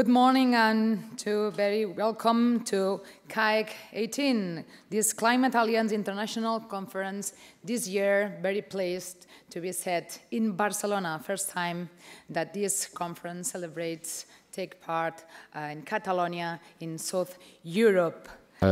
Good morning and to very welcome to CAEC 18, this Climate Alliance International Conference this year, very pleased to be set in Barcelona, first time that this conference celebrates, take part uh, in Catalonia, in South Europe. Eh,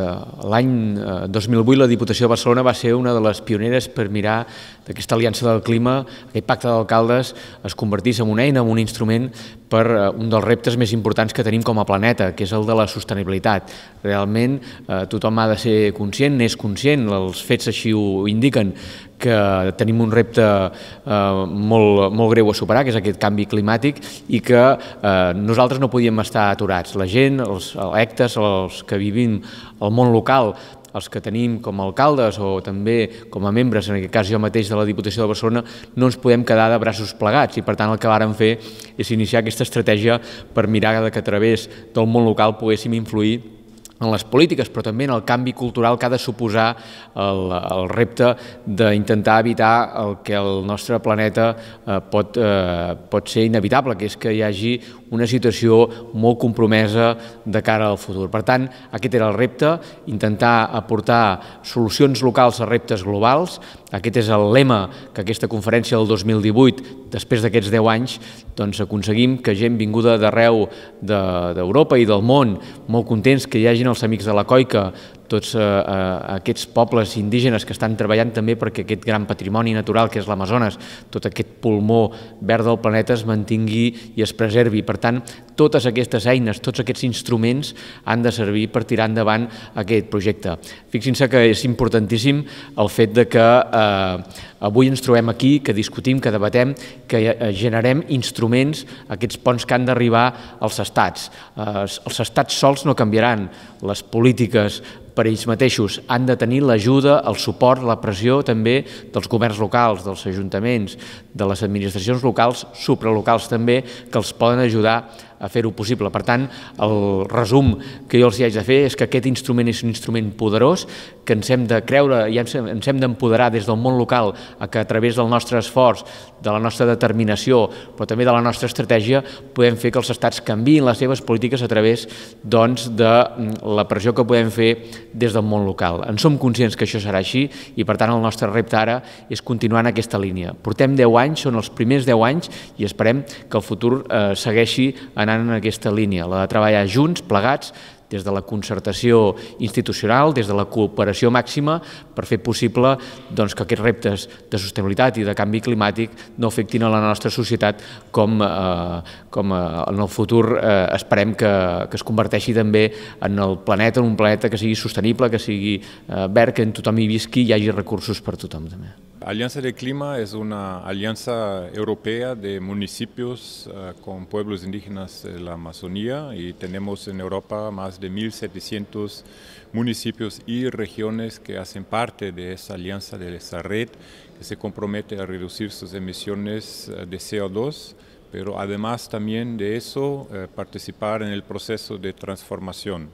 l'any 2008 eh, la Diputació de Barcelona va ser una de les pioneres per mirar d'aquesta aliança del clima, aquest pacte d'alcaldes es convertís en una eina, en un instrument per eh, un dels reptes més importants que tenim com a planeta, que és el de la sostenibilitat. Realment tothom ha de ser conscient, n'és conscient, els fets així ho indiquen, que tenim un repte eh, molt, molt greu a superar, que és aquest canvi climàtic, i que eh, nosaltres no podíem estar aturats. La gent, els electes, els que vivim al món local, els que tenim com a alcaldes o també com a membres, en aquest cas jo mateix de la Diputació de Barcelona, no ens podem quedar de braços plegats i per tant el que vàrem fer és iniciar aquesta estratègia per mirar que a través del món local poguéssim influir en les polítiques, però també en el canvi cultural que ha de suposar el, el repte d'intentar evitar el que el nostre planeta eh, pot, eh, pot ser inevitable, que és que hi hagi una situació molt compromesa de cara al futur. Per tant, aquest era el repte, intentar aportar solucions locals a reptes globals. Aquest és el lema que aquesta conferència del 2018, després d'aquests 10 anys, doncs aconseguim que gent vinguda d'arreu d'Europa de, i del món, molt contents que hi hagin els amics de la Coica, tots eh, eh, aquests pobles indígenes que estan treballant també perquè aquest gran patrimoni natural que és l'Amazones, tot aquest pulmó verd del planeta es mantingui i es preservi. Per tant, totes aquestes eines, tots aquests instruments han de servir per tirar endavant aquest projecte. Fixin-se que és importantíssim el fet de que eh, avui ens trobem aquí, que discutim, que debatem, que eh, generem instruments, aquests ponts que han d'arribar als estats. Eh, els estats sols no canviaran les polítiques per ells mateixos. Han de tenir l'ajuda, el suport, la pressió també dels governs locals, dels ajuntaments, de les administracions locals, supralocals també, que els poden ajudar a fer-ho possible. Per tant, el resum que jo els hi haig de fer és que aquest instrument és un instrument poderós, que ens hem de creure i ens hem d'empoderar des del món local a que a través del nostre esforç, de la nostra determinació, però també de la nostra estratègia, podem fer que els estats canviïn les seves polítiques a través doncs, de mm, la pressió que podem fer des del món local. En som conscients que això serà així i, per tant, el nostre repte ara és continuar en aquesta línia. Portem 10 anys, són els primers 10 anys i esperem que el futur eh, segueixi en anant en aquesta línia, la de treballar junts, plegats, des de la concertació institucional, des de la cooperació màxima, per fer possible doncs, que aquests reptes de sostenibilitat i de canvi climàtic no afectin a la nostra societat com, eh, com eh, en el futur eh, esperem que, que es converteixi també en el planeta, en un planeta que sigui sostenible, que sigui eh, verd, que en tothom hi visqui i hi hagi recursos per tothom també. Alianza del Clima es una alianza europea de municipios uh, con pueblos indígenas de la Amazonía y tenemos en Europa más de 1.700 municipios y regiones que hacen parte de esa alianza, de esa red, que se compromete a reducir sus emisiones uh, de CO2, pero además también de eso uh, participar en el proceso de transformación.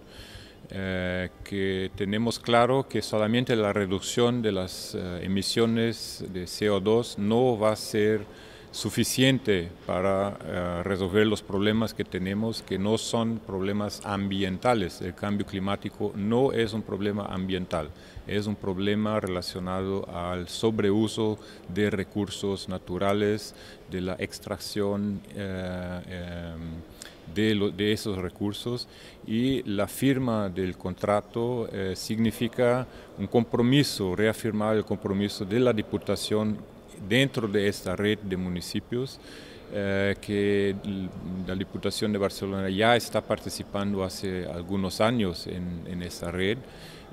Eh, que tenemos claro que solamente la reducción de las eh, emisiones de CO2 no va a ser suficiente para eh, resolver los problemas que tenemos, que no son problemas ambientales. El cambio climático no es un problema ambiental, es un problema relacionado al sobreuso de recursos naturales, de la extracción em, de, esos recursos y la firma del contrato eh, significa un compromiso, reafirmar el compromiso de la Diputación dentro de esta red de municipios eh, que la Diputación de Barcelona ya está participando hace algunos años en, en esta red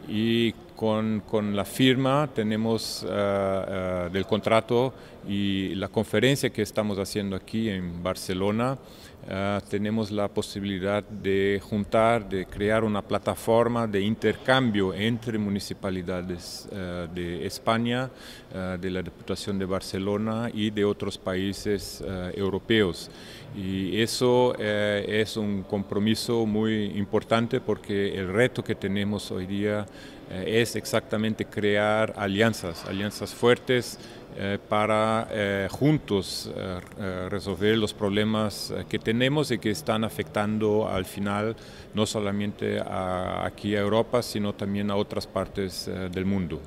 y con, con, la firma tenemos uh, uh, del contrato y la conferencia que estamos haciendo aquí en Barcelona, uh, tenemos la posibilidad de juntar, de crear una plataforma de intercambio entre municipalidades de España, de la Diputación de Barcelona y de otros países europeos. Y eso es un compromiso muy importante porque el reto que tenemos hoy día es exactamente crear alianzas, alianzas fuertes para juntos resolver los problemas que tenemos y que están afectando al final no solamente aquí a Europa, sino también a otras partes del mundo.